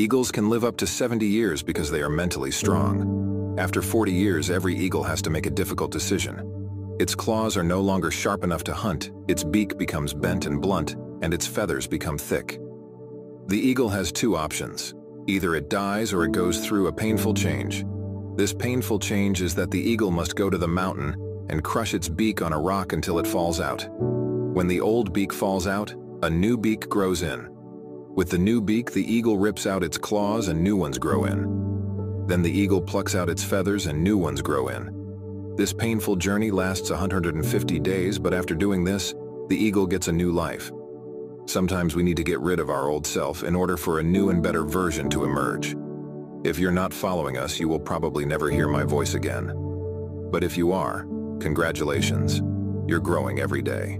Eagles can live up to 70 years because they are mentally strong. After 40 years, every eagle has to make a difficult decision. Its claws are no longer sharp enough to hunt, its beak becomes bent and blunt, and its feathers become thick. The eagle has two options. Either it dies or it goes through a painful change. This painful change is that the eagle must go to the mountain and crush its beak on a rock until it falls out. When the old beak falls out, a new beak grows in. With the new beak, the eagle rips out its claws and new ones grow in. Then the eagle plucks out its feathers and new ones grow in. This painful journey lasts 150 days, but after doing this, the eagle gets a new life. Sometimes we need to get rid of our old self in order for a new and better version to emerge. If you're not following us, you will probably never hear my voice again. But if you are, congratulations. You're growing every day.